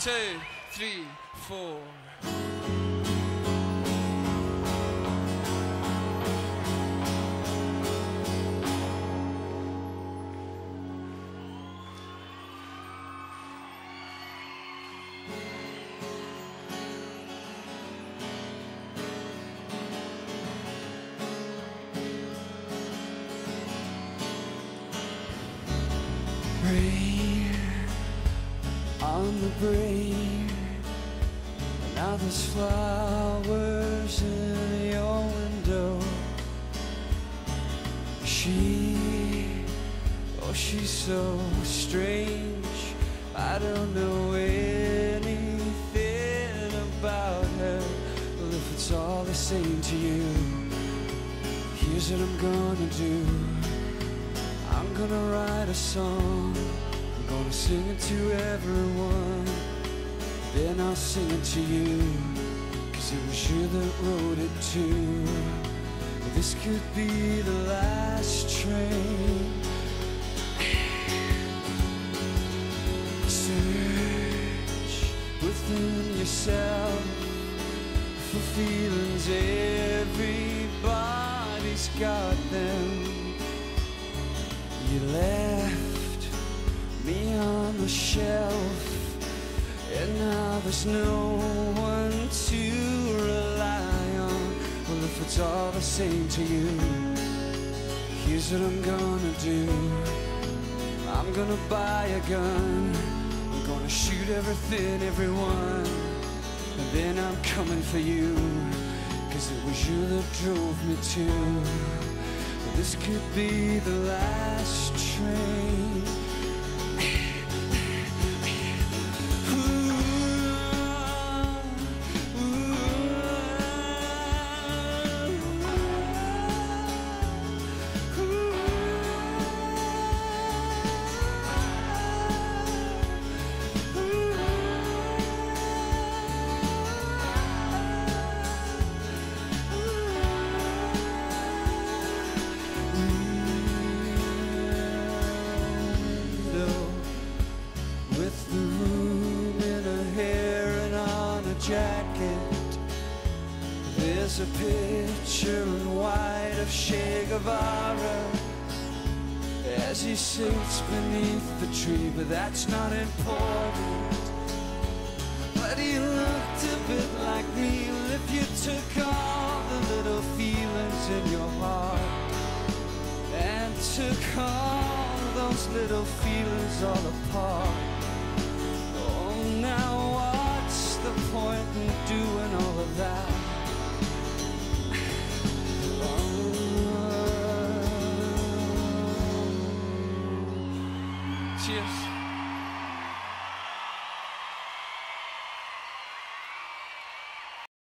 two, three, four. Rain on the brain. Now there's flowers in your window. She, oh, she's so strange. I don't know anything about her. Well, if it's all the same to you, here's what I'm gonna do. I'm gonna write a song. Gonna sing it to everyone. Then I'll sing it to you. Cause it was you that wrote it too. This could be the last train. Search within yourself for feelings. Everybody's got them. You left there's no one to rely on. Well, if it's all the same to you, here's what I'm gonna do. I'm gonna buy a gun. I'm gonna shoot everything, everyone. And then I'm coming for you. Cause it was you that drove me to. This could be the last train. The room in her hair and on a jacket. There's a picture in white of Che Guevara as he sits beneath the tree, but that's not important. But he looked a bit like me if you took all the little feelings in your heart and took all those little feelings all apart. Cheers.